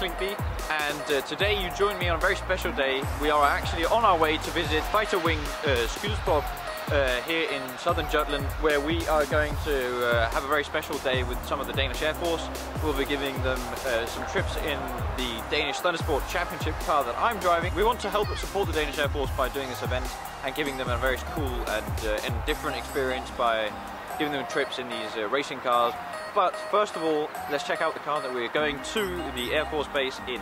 Klinkby and uh, today you join me on a very special day. We are actually on our way to visit Fighter Wing uh, Skrydstrup uh, here in southern Jutland where we are going to uh, have a very special day with some of the Danish Air Force. We'll be giving them uh, some trips in the Danish Thundersport Championship car that I'm driving. We want to help support the Danish Air Force by doing this event and giving them a very cool and, uh, and different experience by giving them trips in these uh, racing cars. But first of all, let's check out the car that we're going to the Air Force Base in.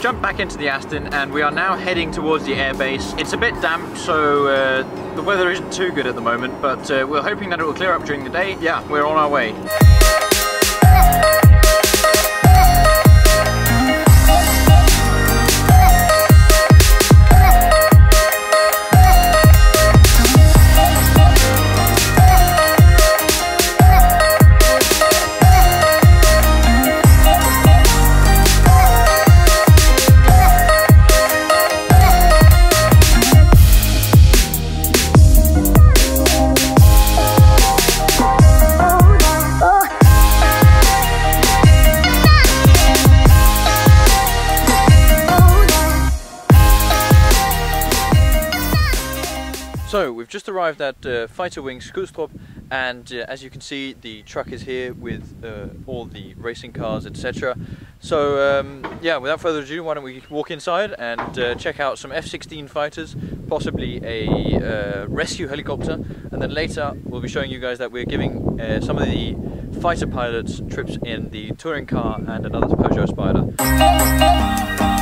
We've jumped back into the Aston and we are now heading towards the airbase. It's a bit damp, so uh, the weather isn't too good at the moment, but uh, we're hoping that it will clear up during the day. Yeah, we're on our way. So we've just arrived at uh, Fighter Wing Skrydstrup and uh, as you can see the truck is here with uh, all the racing cars etc. So um, yeah without further ado why don't we walk inside and uh, check out some F-16 fighters, possibly a uh, rescue helicopter and then later we'll be showing you guys that we're giving uh, some of the fighter pilots trips in the touring car and another Peugeot Spider.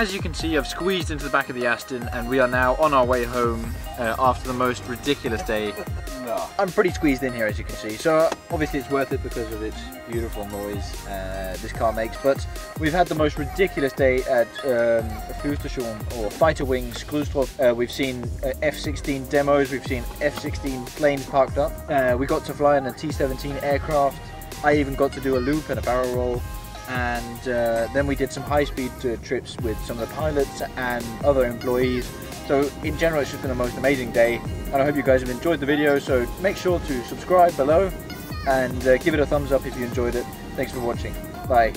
As you can see I've squeezed into the back of the Aston and we are now on our way home uh, after the most ridiculous day. No. I'm pretty squeezed in here as you can see so obviously it's worth it because of its beautiful noise uh, this car makes but we've had the most ridiculous day at um, or Fighter Wing Skrydstrup. Uh, we've seen uh, F-16 demos, we've seen F-16 planes parked up. Uh, we got to fly in a T-17 aircraft. I even got to do a loop and a barrel roll and uh, then we did some high-speed uh, trips with some of the pilots and other employees. So in general, it's just been the most amazing day, and I hope you guys have enjoyed the video. So make sure to subscribe below and uh, give it a thumbs up if you enjoyed it. Thanks for watching. Bye.